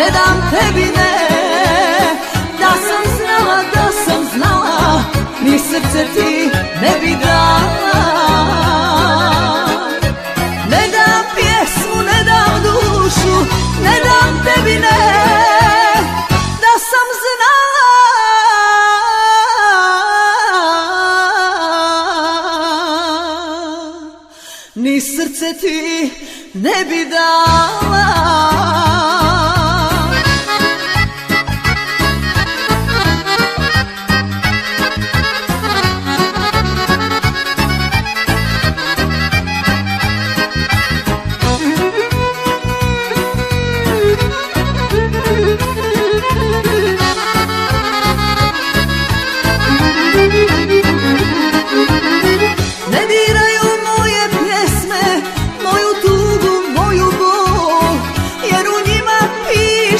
ne dam tebi ne. Da sam znala, da sam znala Ni srce ti ne bi dala. Ne dam pjesmu, ne dam dušu Ne dam tebi ne Da sam znala. Ni srce ti ne bi dala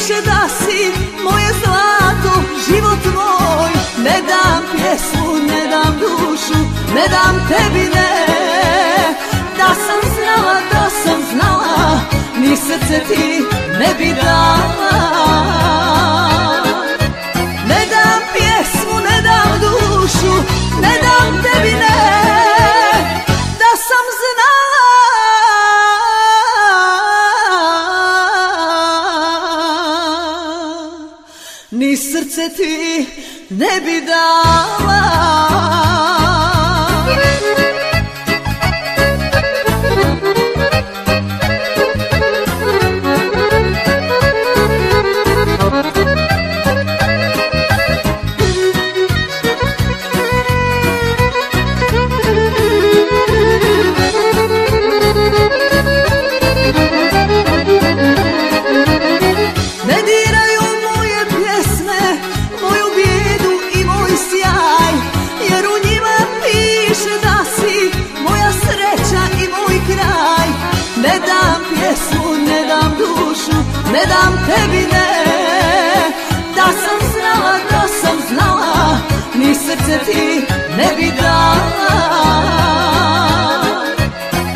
piše da si moje zlato, život moj. Ne dam pjesmu, ne dam dušu, ne dam tebi ne. Da sam znala, da sam znala, ni srce ti ne bi dala Ni srce ti ne bi dala ne dam tebi ne Da sam znala, da sam znala, ni srce ti ne bi dala.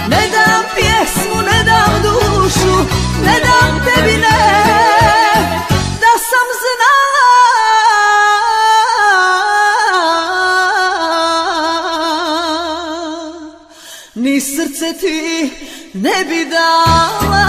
Ne dam pjesmu, ne dam dušu, ne dam tebi ne Ni srce ti ne bi dala